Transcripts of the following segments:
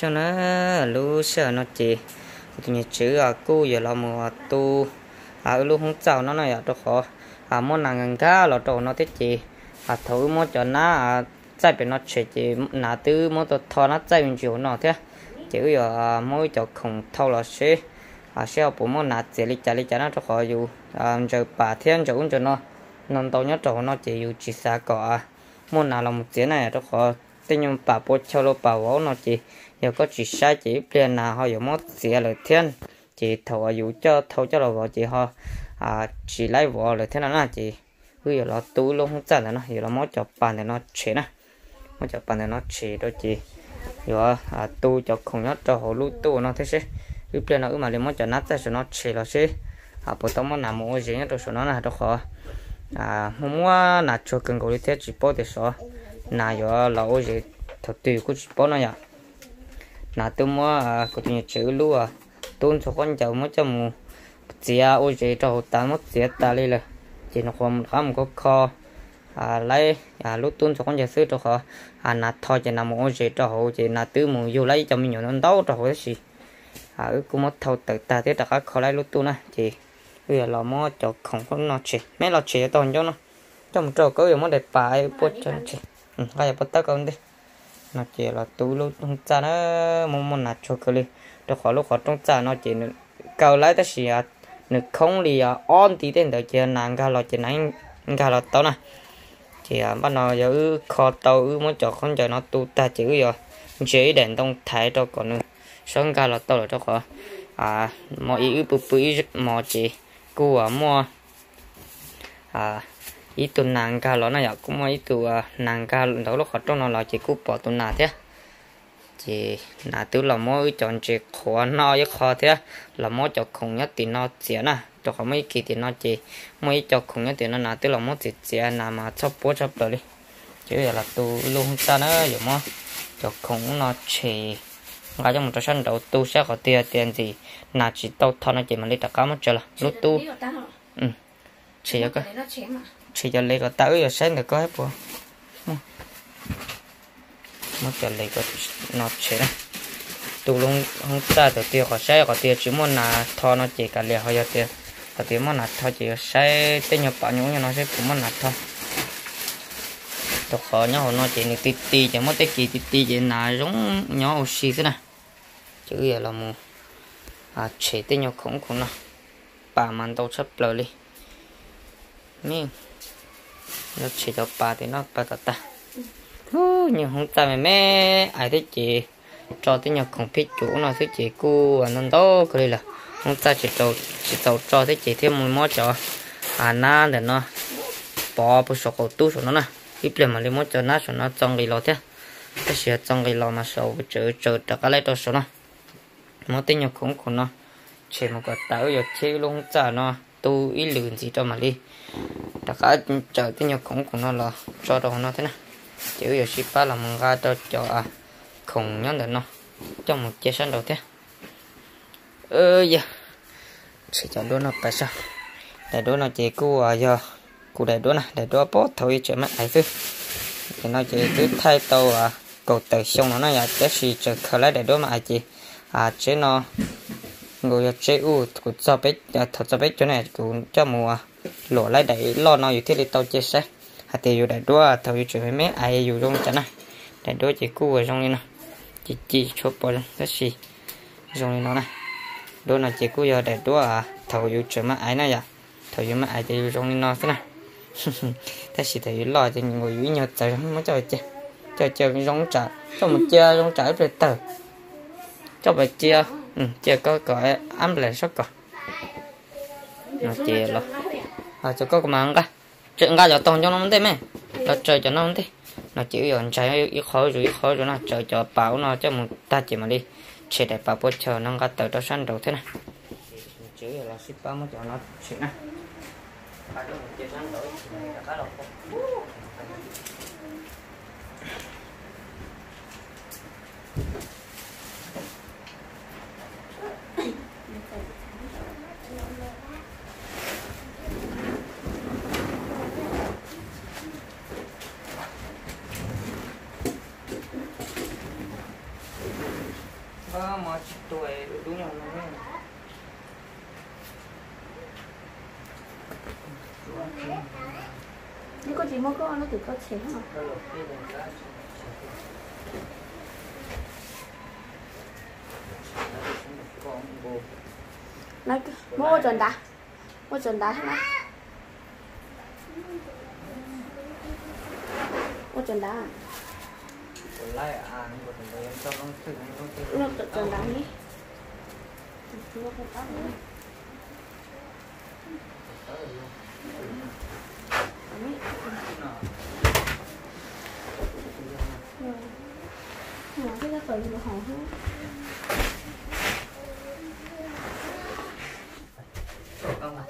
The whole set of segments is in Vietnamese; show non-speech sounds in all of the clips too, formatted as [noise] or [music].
cho nó lu sợ nó chỉ thì như chữ à cô giờ là một tu à ừ, lu không chào nó này à tôi khó. À muốn nàng ngang cá là đồ nó thế chỉ à thấu muốn cho nó à chạy bên nó chơi chỉ nà tư muốn tôi thò nó chạy bên chỗ nó thế. Chữ giờ à mỗi cho không thâu là sẽ à sẽ học muốn nà chỉ lý trả lý trả nó cho khó dù. À giờ bà thiên chỗ cũng cho nó. Non tàu nhớ chỗ nó chỉ dù chỉ xa cỏ à, muốn nà là một tiếng này tôi khó. Thế nhưng bà bố cho lo bà vỗ nó chỉ giờ có chỉ sai chỉ liền là họ dùng mất xỉa lời thiên chỉ thầu ở dù cho thầu cho là vợ chỉ họ à chỉ lấy vợ lời thiên là chỉ cứ giờ là tu luôn không trả là nó giờ là mất cho bàn để nó chế nè mất cho bàn để nó chế đó chỉ giờ à tu cho không nhớ cho họ lúc tu nó thế chứ。Cứ liền cứ mà lấy mất cho nát ra cho nó chế là chứ。À bữa tối mà nằm mua gì nhá cho nó là đó khó à mua là cho cần gọi thế chỉ bỏ để số là giờ là ôi gì thật tuyệt cũng chỉ bỏ nó nhá na tôi mua à có tiền chữ lu à tôn cho con cháu mất cho mù. Chỉ ôi chỉ cho ta mất chỉ ta đi là chỉ nó không không có kho. À lấy à lúc tôn cho con cháu ซื้อ cho họ à nà thôi chỉ nằm ôi chỉ cho họ chỉ nà tứ mù vô lấy cho mình nhiều nó đau cho họ gì à ư cũng mất thâu tự ta thế đặc khó lấy lúc tôn này chỉ bây giờ à, là mua cho không có nó chỉ mấy là chỉ toàn cho nó. Trong trò có gì mà để bài bút cho nó chỉ ừ hay bắt tao cầm đi nó chỉ là tú lúc trong cha nó muốn muốn nạt cho cái đi đó khỏi lúc khỏi trong cha nó chỉ cầu lấy tới gì à. Nước không lì à, on tí tên được chỉ nàng ga là chỉ nàng ga là tao nè. Chỉ bắt đầu giờ kho tàu muốn cho không cho nó tu ta chữ rồi. Chỉ đèn tông thái cho còn nữa sáng ga là tao là cho khỏi à mọi ý bự bự mọi chỉ cô à mua à ít tuần nàng ca nó này cũng mấy tụ nàng ca đó lúc họ trong nó là chỉ cúp bỏ tuần nào thế chỉ là tứ là mỗi chọn chỉ khó nó với khó thế là mỗi cho không nhất thì nó chỉ nè cho họ mấy kỳ thì nó chỉ mấy cho không nhất thì nó là tứ là mỗi chỉ chỉ là mà chấp bố chấp rồi đi chứ là tu luôn ta nó giống mà cho không nó chỉ ngay trong một trò sân đầu tu sẽ có tiền tiền gì là chỉ tao thọ nó chỉ mà lấy tất cả một chỗ là lúc tu. Ừ. Chỉ cho cái chỉ cho lấy cái tới rồi sáng người có hết rồi, ừ. mất cho lấy cái nó sẽ đấy, tụ luôn không ta được tiêu có sẽ có tiêu chỉ muốn là thò nó chỉ cả liền hơi cho tiêu có tiêu muốn là thò chỉ sẽ tên nhập bảo nhúng nó sẽ cũng muốn là thò. Tụ khó nhau nó chỉ được tít tít chỉ mất cái kỳ tít tít chỉ là giống nhau xì thế này. Chứ giờ là một à chỉ tên nhập không cũng là bà man đâu chấp lời đi. Nè nó chỉ cho bà thì nó bà ta. Ô nhưng không ta mẹ mẹ ai thế chị? Cho tới nhà không biết chủ nó thế chị à, cô à nó đó cái là. Không ta chỉ cho chỉ cho cho thế chị thêm một món cho à na, để nó bỏ bộ số cổ tu số nó nè. Ít lên mà lấy món cho nó sổ nó, trong cái lò thế. Cái sửa trong cái lò mà số chữ chữ được cái lấy đồ số nó. Món tên nhà không còn nó. Chỉ một cái táo rồi chơi luôn trả nó tu ý lường gì cho mà đi. Đã cả chờ cái nhau khủng của nó là cho đồ nó thế nào. Chỉ giờ ship là mong à. ra cho cho à. Khủng nhắn được nó. Trong một chiếc sân đầu thế. Ơ dạ. giờ chỉ cho đôi nó phải sao? Để đôi nó chỉ cô à giờ cô để đôi này để đôi bó thôi chuyện mất ấy thứ thì nó chỉ cứ thay tàu à cầu tự xong nó à, à, nó là cái gì chờ khởi lại để đôi mà ai chỉ à chứ nó người chế u của cho biết thật cho biết chỗ này cũng cho mùa lỗ lại đẩy lo nàoอยู่ที่ลิตาเจสหาเตอยู่ได้ด้วยเท่าอยู่ช่วยแม่ไออยู่ตรงจันนะได้ด้วยจีกู้ไว้ตรงนี้นะจีจีชอบปนก็สิตรงนี้เนาะนะด้วยนะจีกู้อยู่ได้ด้วยเท่าอยู่ช่วยแม่ไอนะอย่าเท่าอยู่แม่ไอจะอยู่ตรงนี้เนาะสินะถ้าสิเท่าอยู่รอจะงอยู่nhiềuใจไม่cho chị cho chờ giống trả cho một chia giống trả về tờ cho bài chia ừ chia có có ấm lại sốt còn nó chè lo à cho có mà cái. Chuyện cái giờ tông cho nó thế mẹ nó chơi cho nó thế nó chịu rồi chạy ít khó rồi ít khó rồi nó chơi cho bảo nó cho một ta chỉ mà đi. Chỉ để bảo bố chờ nó cái tới đó sẵn đầu thế này. Chịu rồi là ship bao mới cho nó chuyện này nó tự nó mua chuẩn đã mua chuẩn đã hả mua chuẩn đã à nó có thể cho nó chuẩn đã nhỉ nó không mà cái nó tự nó hỏng hết không à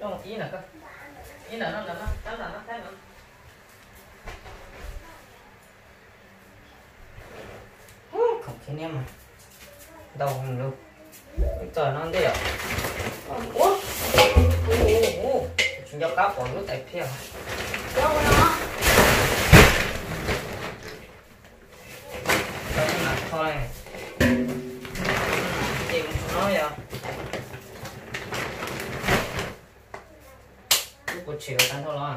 trong một ý nào cơ ý nào nó là nó nó là nó thế nữa không thấy em mà đầu không luôn trời nó đi à nó đâu là thôi chị cũng nói vậy lúc của chiều tan thôi lo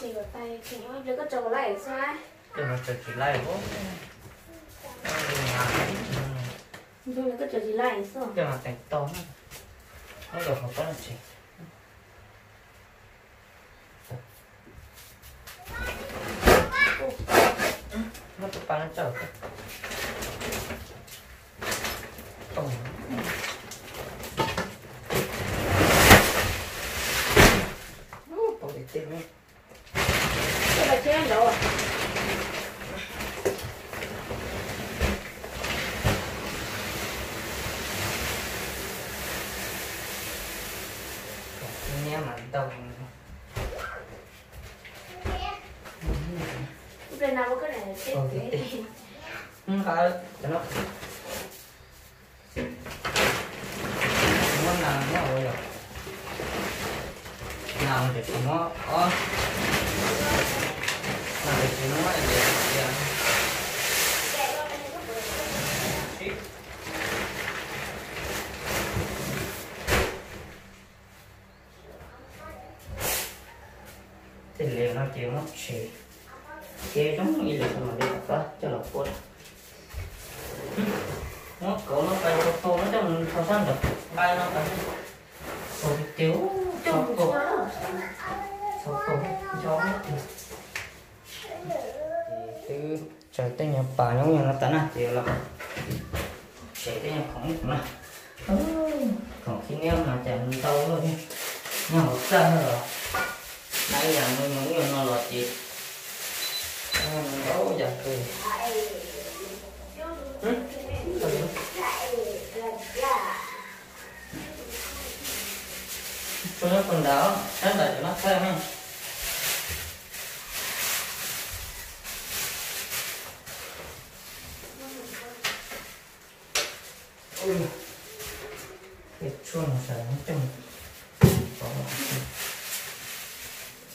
chỉ có tay chỉ có đứa có trầu lại sao đừng mà chờ chị lại bố rồi nó có trầu lại sao đừng mà thành to nó được học có chị nó tụi ba nó chờ không tôi để tìm đi cái là chơi đâu à đồng bên nào có cái này chết. không phải cho nó. Nó nào nó rồi. Rồi nào thì nó ó nào thì chúng nó là thì liệu nó chị kia giống như là mà đi tập cho là quên nó cổ nó bay cô tô nó trong thao sáng được. Bay nó phải cổ tiếu cho cổ cho cổ cho nó từ trời tới nhà bà giống như nó tận à chiều là chạy tới nhà khổng cũng là còn khi nếu mà chẳng đâu rồi nhà một chân rồi nãy giờ mới muốn nó là chị. Đấu giờ cười Cô nó ừ? còn đỡ hết là cho nó thêm ha. Ui cái chua nó sẽ nó trong Bỏ mà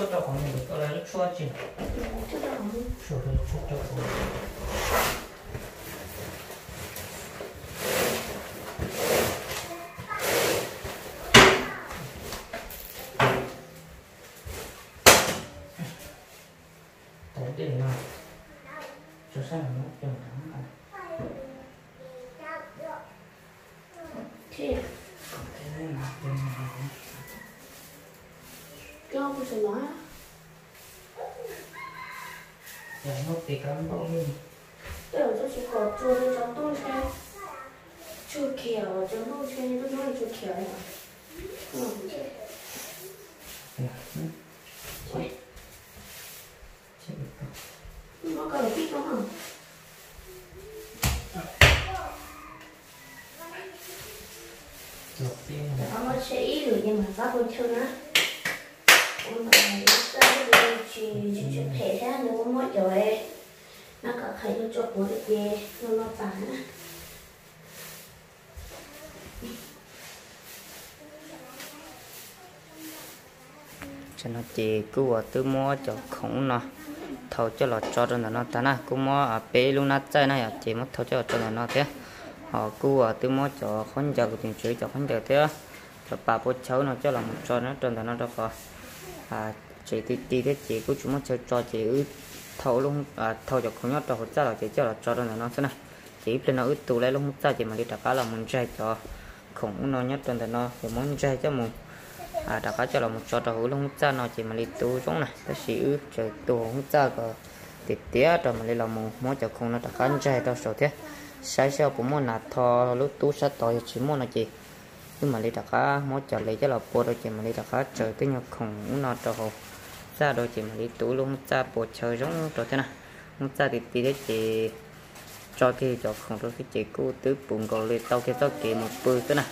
được Ừ, cái này không bây giờ có khởi nó cũng không có dễ luôn bây giờ có khởi nó cũng có trong mất đầu được rồi Khởi lúc trước cho khoảng được, có lẽ lúc chua chị chứ đâu không Chua cái lúc trước cho khoảng Tại tiền nào Cho sao nó chừng thắng này thì Thế nên là tiền nào cho không sẽ nói Giờ nó thì cắm bao nhiêu Tức là tôi chỉ có chua lên cho tôi xem Chua khéo cho nó xem tôi nói là chua khéo này Ừ. Dạ, ừ. đúng không Đó nó mà có đi chỉ chỉ chỉ thể ra nó cũng mất rồi Nó có thấy nó cho bố được nó nó bán á cho nó chỉ cứ ở tư mua cho khổng nó. Thầu cho lọt cho cho nó ta na. Cứ mua ở bé luôn nát chơi này chỉ mất thầu cho cho nó thế. Họ cứ ở tư mua cho khốn giờ của tiền chuối, cho khốn giờ thế. Cho bà bố cháu nó cho là một cho nó cho nó đâu có. À chỉ tí tí thế chỉ cứ chúng nó cho cho chỉ ư. Thầu luôn à thầu cho khổng nhớ cho hỗ trợ là chỉ cho là cho cho nó thế này. Chỉ lên nó ư tụ lấy luôn hỗ chỉ mà đi trả cá là muốn chơi cho không, nó nhất cho nó. Thì muốn chơi cho mù à đã có cho là một trò trò luôn cha nó chỉ mà đi tu giống này. Ta sĩ chờ tu không cha có thì tía, rồi mà đi làm một món cho không nó đã khán chơi đâu rồi thế. Sai sao cũng muốn nạt thò lúc tu sát tội chỉ muốn là gì nhưng mà đi đặt cá món cho lấy cho là bộ rồi chỉ mà đi đặt cá trời, cái nhau không nó trò hồ cha rồi chỉ mà đi tu luôn cha bộ chơi giống rồi thế này. Không cha thì tí đấy chỉ cho thì cho không cho cái chế cú tứ bụng còn lê tao cái tao kia một bự cái này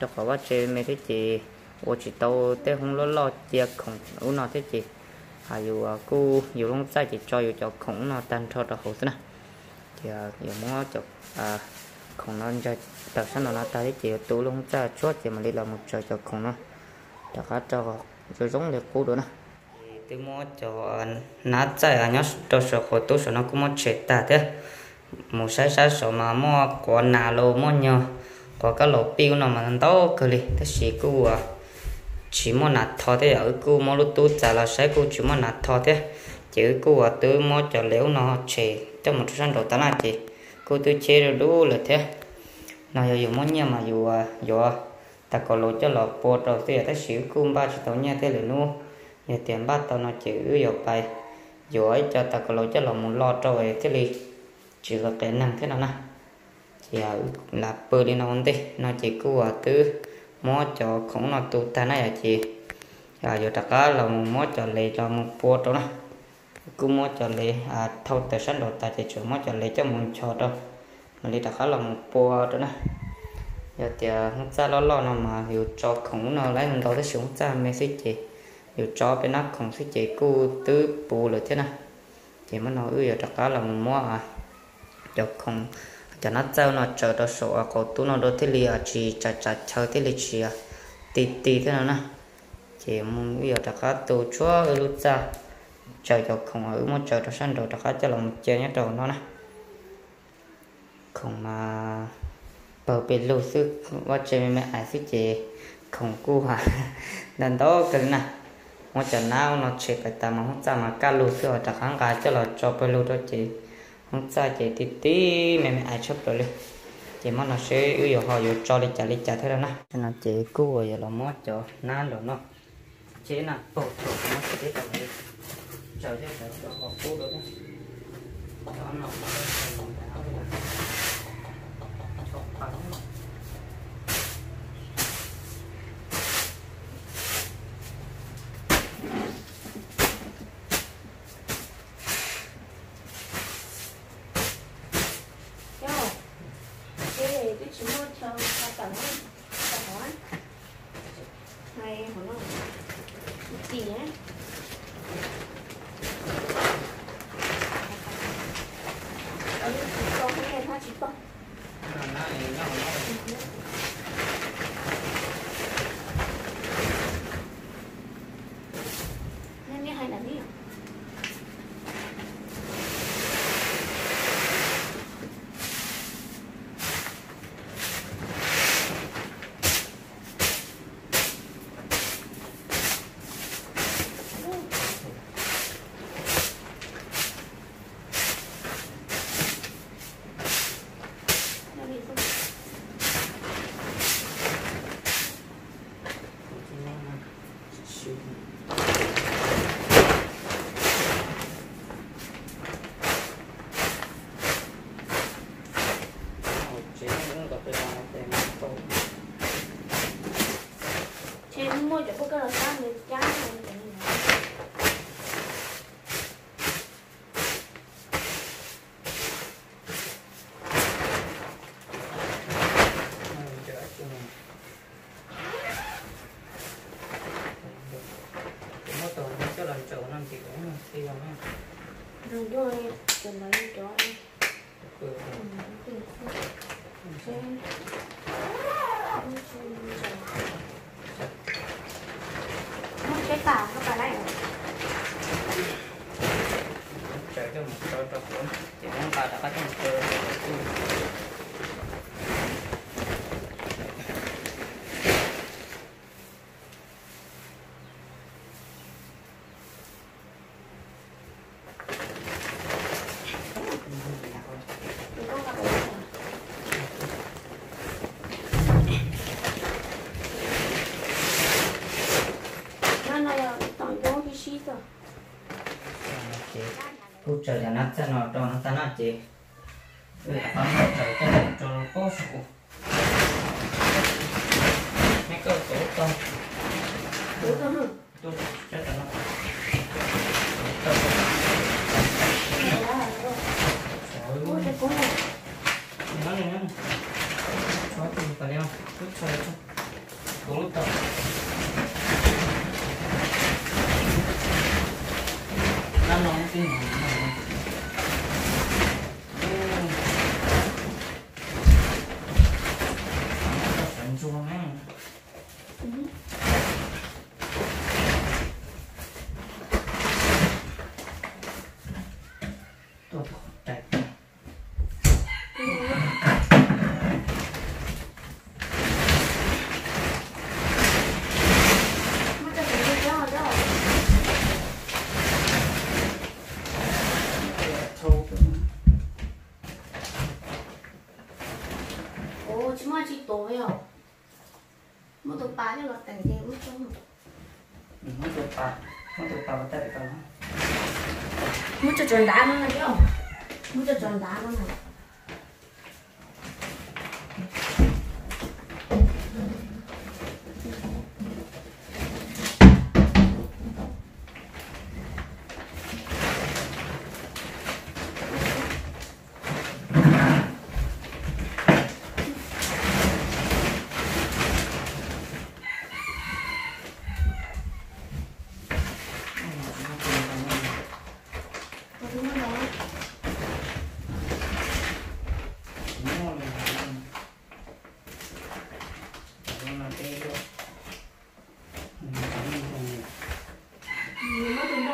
cho khỏi bắt chế mấy thế chế, ô chỉ tao tê không lo lo chia không u nọ thế chế. À dù à, cú dù long sai chỉ cho, dù cho không nó tan cho cho hậu thế này thì dù muốn cho à không nó cho tạo sẵn nó ta thế chế tú long sai chua thì mà đi làm một trời cho không nó. Cho khác cho rồi giống liệt cú đó nè. Từ mua cho à, nát sai à nhớ cho sợ khổ tú sợ nó cũng mất chết ta thế một sai sai số mà mua có nà lô mua nhau có cái lô piu nào mà thằng tao cơ li thế chỉ cũ à. Chỉ mua nạt thọ thế ở cú mua lúc tu trả là sai cú chỉ mua nạt thọ thế. Chứ cú à tôi mua cho léo nó chế cho một số đồ ta là chị cú tôi chê rồi đủ là thế. Nào giờ dùng món nhà mà dù à, dù à. ta có lối cho lọ bột rồi thì ta xíu cung ba chỉ tao nha thế là nu nhà tiền ba tao nó chữ dù bài. Dù ấy cho ta có lối cho lọ muốn lo rồi thế đi chỉ là cái năng thế nào nè chỉ à, là bơ đi nó đi nó chỉ cứ ở từ mó cho không nó tụ ta này à chị? À giờ tất cả là mó cho lấy cho một bộ đó. Nè cứ mó cho lấy à thâu tài sản đồ ta chỉ chủ mó cho lấy cho một cho đó mà lấy tất cả là một bộ đó. Nè giờ thì à, không ra lo lo nào mà hiểu cho không nó lấy mình đâu tới xuống ra mấy xí chị. Hiểu cho bên nó không xí chị cứ tứ bù rồi thế nè, chị mới nói giờ tất cả là một mó à cho không? Cho nó trâu nó chờ đó số à có tu nó đó thế li à chỉ chả chả chờ thế li chỉ à. Tì tì thế nào nè chỉ muốn bây giờ tất cả tu chúa ừ, ở lúc ra. Chờ cho không ở một chờ cho sanh đồ tất cả cho lòng chơi nhất đầu nó nè không mà, bờ sư lưu chơi mẹ ai sư chị. Không cú hả? [laughs] Đàn đó cái nè một chờ nào, nó chơi cái ta mà không sao mà cá lưu sư ở tất cả cái cho là cho bờ lưu đó chị không xa chạy tí tí mẹ mẹ ai chấp rồi đi chị mà nó sẽ yêu yêu họ yêu cho đi trả đi trả thế đó nè. Cho nên chị cứu rồi là mất cho nan rồi nó chế là bộ chỗ nó sẽ tiếp tục đi chờ thế phải cho họ cứu rồi đó cho nó cho bằng thì là mấy rồi cho em. Cần lấy cho em. Cái tàu nó phải này trời cho một trời cho cuốn chỉ muốn ta đã có trong cơ nó là tổng cho cái shit rồi chị cô trời là nát cho nó cho nó ta nát chị ừ bấm vào trời cho nó cho nó có sổ mấy cái sổ to đúng không tôi chắc là nó Trời ôi ơi, cái con này nó này nó cho tìm vào đeo lúc trời cho cũng lúc tập nó nóng cái này Hãy subscribe cho kênh Ghiền Mì Gõ Để không bỏ lỡ những video hấp dẫn tôi chạy nó cho cái gì đó đó thâu chị tối Một tổ bá cho nó tặng dễ mất không? Một tổ bá Một tổ bá bắt tay được không? Một tổ tròn đá nó này chứ không? Một tổ tròn đá nó này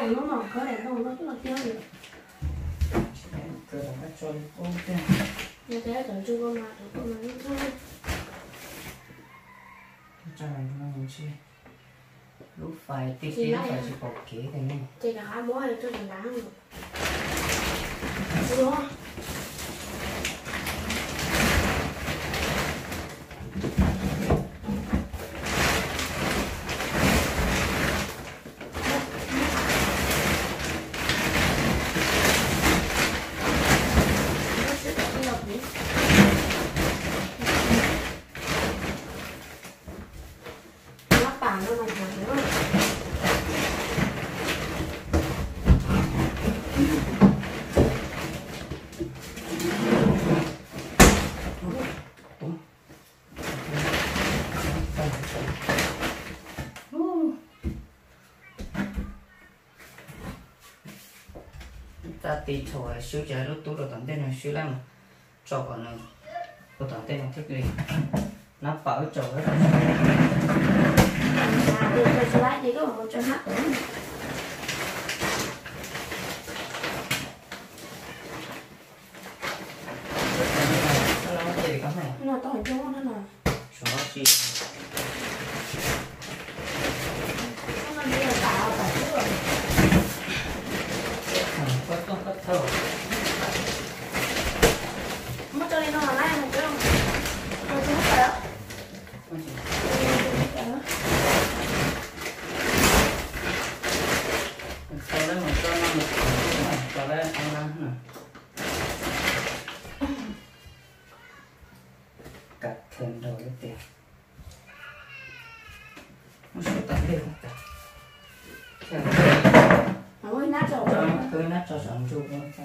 đâu nó mà có đèn đâu nó rất là tiêu rồi như thế chẳng chưa có mà chẳng có mà nó thôi lúc phải tí tí lúc phải chỉ bọc kế thế này thì cả hai mỗi là cho đèn đá rồi đúng không nó sẽ có cái lọc nhỉ nó bảng nó nằm hàng nữa ta tí thôi siêu trái lúc tú đồ tận tên này xíu lắm. Cho còn này có tận tên này thích gì? Nó bảo chỗ hết rồi à được rồi slide thì có một cho hát nữa nó nó chỉ có này nó to chỗ nó là cho chi nó đi là tạo tạo trước rồi có có có thở mất cho nên nó là lai một cái không nó chưa hết rồi đó sau đấy mình cho nó một cắt thêm đầu cái tiền. Nó sẽ tắt đi không ta? Ôi nát rồi. Cứ nát cho sẵn chu nó ta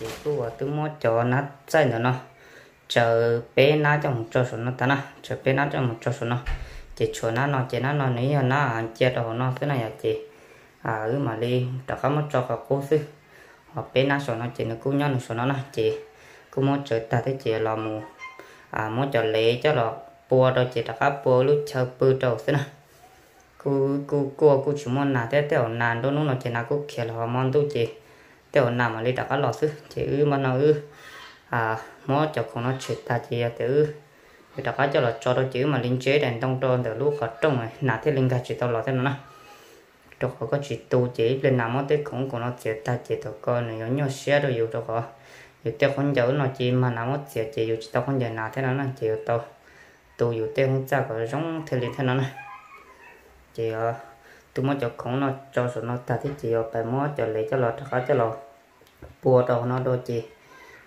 chỉ tu mua cho nó chạy nữa nó chờ bé nó trong một chỗ số nó ta nó. Chờ bé nó trong một chỗ số nó. Chỉ chỗ nó nó chỉ nó nó nấy nó ăn chia đầu nó, thế này chị à ừ mà đi đã có một chỗ cả cố sư hoặc bé nó số nó, chỉ nó cũng nhớ nó số nó nè, chị. Cũng muốn chờ ta thế chị là mù. À muốn chờ lễ cho là bùa đâu chị đã có bùa lúc chờ bùa đầu thế nè. Cô cô cô cô chỉ muốn nà thế tiểu nàn lúc nó chỉ là cô kia là món tu chị. Tiểu nà mà đi đã có lọ sư chị ừ mà nó ừ à mó cho con nó chuyện ta chỉ tự thì đặc cho là cho đó chữ mà linh chế đèn đông tròn từ lúc họ trong này. Nà thế linh cả chuyện tao lo thế nó trong họ có chuyện tu chỉ, lên nằm mó tới cũng còn nó chuyện ta chỉ tao con này nhớ xe đồ dù đâu họ dù tao không giấu nó chỉ mà nằm mó chuyện chỉ, dù tao không giấu nà thế nào đó chỉ tao tu dù tao không sao có giống thế linh thế nào đó chỉ tụi mó cho con nó cho số nó ta thế chỉ ở phải mó cho lấy cho lo cho nó cho lo bùa đầu nó đôi chỉ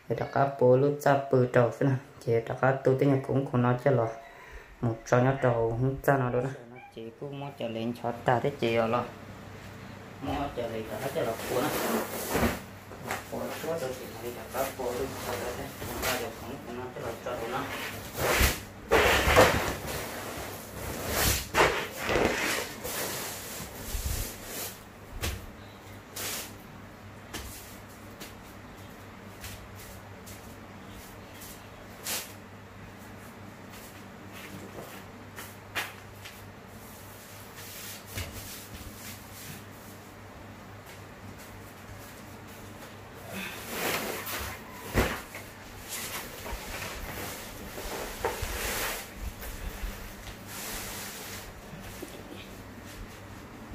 thì đặc cá bố lúc cha bự trầu thế nào. Chỉ đặc cá tu tiếng cũng còn nói cho lo. Một trò nhát trầu không cha nào đó. Chỉ cũng muốn trở lên cho ta thế chị rồi muốn trở lên cả cho là cuốn á cuốn số rồi thì thì đặc cá bố lúc cha thế không ta được không của nó chứ là cho nó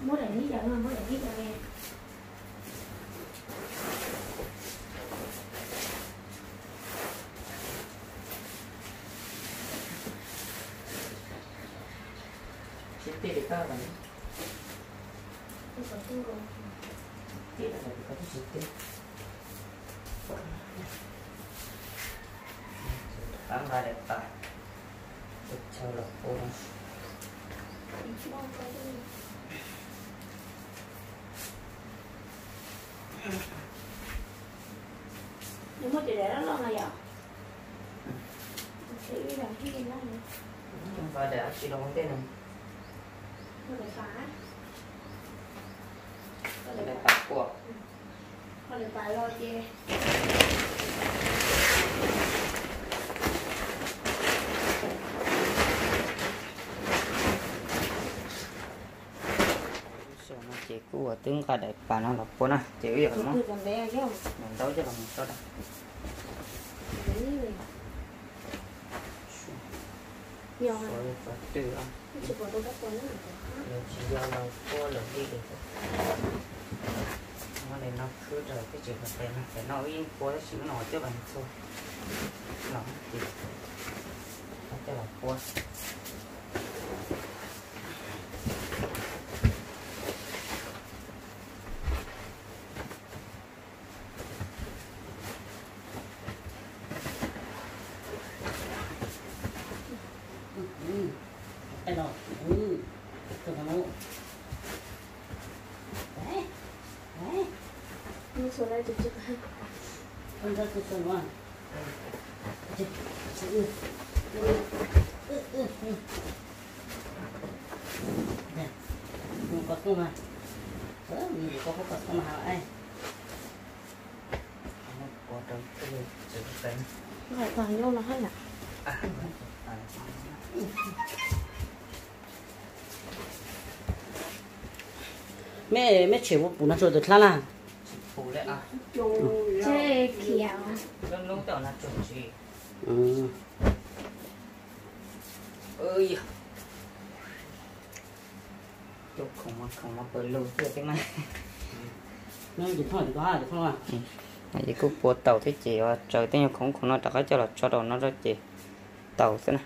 mỗi lần đi dẫn mỗi lần đi dẫn nghe chỉ mới được các bạn tôi có tu rồi tiền là được các chỉ bán ra đẹp tài được cho là cô thì mong có tu nhưng mà chỉ để nó lo là giờ thì là cái gì đó nữa không phải để chỉ đồng tên này nó phải. Phá nó để phải. bắt của nó phải phá lo chê. Cú ở tướng cả đẹp bà nó biết tôi nó bé chứ không mình đấu cho lòng cho đó đấy rồi nó cho là cô Ừ. Cái đó. Ừ. Tôi không muốn. Đấy. Đấy. nhưng số này tôi chưa Con ra tôi tôi luôn. Chị. Chị. Ừ. Ừ. Ừ. Ừ. Ừ. Nè. Không có không mà. Ờ, gì có có có không mà ai. nó cô trong phải toàn vô là hết à à Mẹ mẹ chịu bụng nó rồi được là là. phụ lệ à chê khéo lúc lúc đó là chuẩn gì Ừ. ơi chụp không mà không mà bờ lù chưa cái này Nó được thôi được quá được không à? Này chỉ có bộ tàu thế chị và trời tiếng không của nó đặt cho là cho đầu nó ra chị. Tàu thế này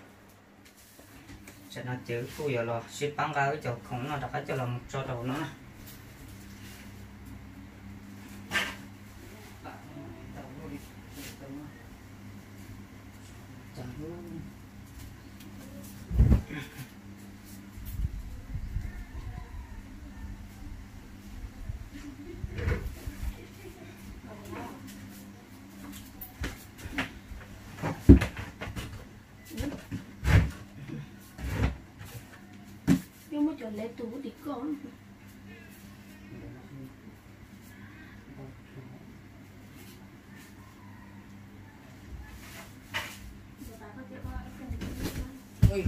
sẽ nó chữ, cô giờ là ship bán ra cái chỗ, không nó đặt cho là một cho đầu nó này cho lấy tủ đi con. Ui.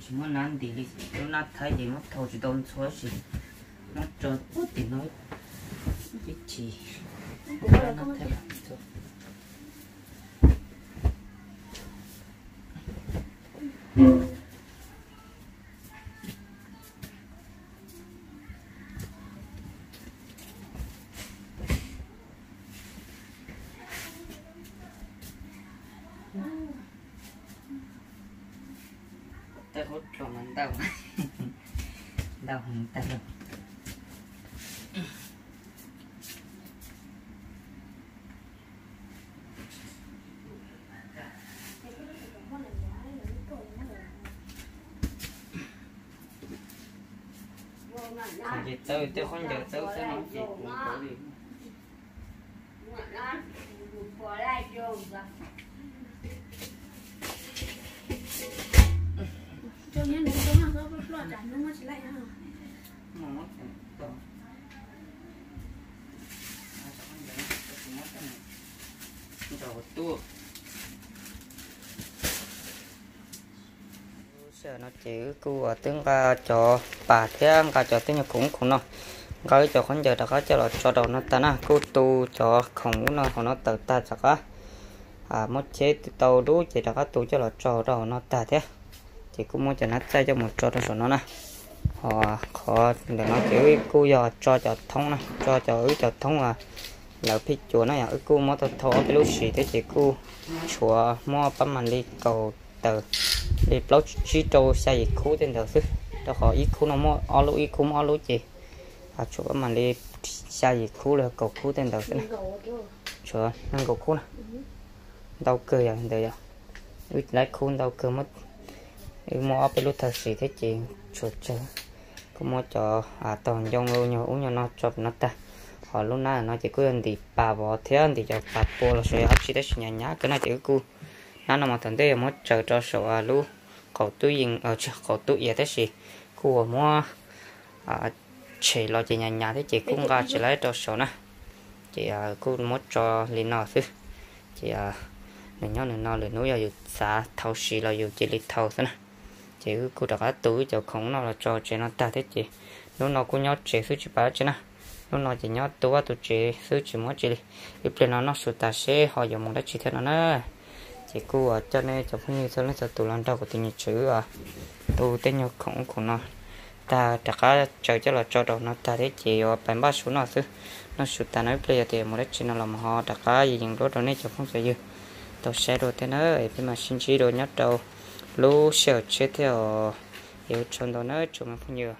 Chỉ muốn ăn đi nó nát thấy gì mất thầu chỉ đông xóa gì nó cho bút thì nói biết là nó thấy thôi tay hút cho mình đau [laughs] đau không tay đâu không nó chữ cua tiếng ca cho bà thế ca cho tiếng cũng cũng nó. Cái cho con giờ đã có cho là cho đầu nó ta na cú tu cho không nó không nó tự ta chắc á à mất chế tàu đu chỉ đã có tu cho là cho đầu nó ta thế. Chỉ cũng muốn cho nó tay cho một cho nó nó nè họ khó để nó chữ cú giờ cho cho thông nè cho cho ứ cho thông à. Là phi chùa nó à, ở cu mua tao thọ cái lúc xì thế chỉ cú chùa mua bấm mình đi cầu tờ. Đi lâu chỉ trâu xe gì khu tên đầu chứ. Đó họ ít khu nó mô, ở lũ ít khu mua lũ gì? À chỗ mà đi xe gì khu là cầu khu tên đầu chứ nè năng cầu khu nè. Đau cười à tờ à. Ít lấy khu đau cười mất. Mua ở bên lũ thật sự thế chị? Chuột chơi có mua cho à toàn dòng luôn nhau uống nhau nó chọc nó ta. Họ lúc nãy nó chỉ có anh thì bà bỏ thế anh thì cho bà bố là sẽ hấp xí đấy nhà nhá. Cái này chỉ có nó là một thằng đây mua chờ cho sổ à lu cậu tu yên ờ, ở cậu tu yên thế gì của mua à chỉ lo chỉ nhà nhà thế chị, cũng ra chỉ lấy cho sổ nè. Chị à cô mua cho lên nó chứ. Chị à nên nhau nên nó lên núi rồi xã thâu xì rồi dù chỉ lịch thâu thế nè. Chị cô đặt cái túi cho không nó là cho chị nó ta thế chị. Lúc nó cũng nhau chỉ suy chỉ bảo chứ nè. Lúc nó chỉ nhớ túi tụi chỉ suy chỉ muốn chỉ đi lúc nó nó sụt ta sẽ họ dùng một đất chỉ thế nó nữa chị cô ở cho nên cho phong như sau nó sẽ tụ lan đầu của tình chữ à. Tụ tên nhau khổng của nó. Ta đã có chờ cho là cho đầu nó, ta thế chỉ ở bàn ba số nó chứ. Nó sụt ta nói bây giờ thì một đất trên nó làm họ đã có gì những đó rồi nên cho phong sẽ dư tàu xe đồ thế nữa bên mà xin chỉ đồ nhất đầu. Lú sợ chết theo, yêu trong đó nó, chúng mình không nhiều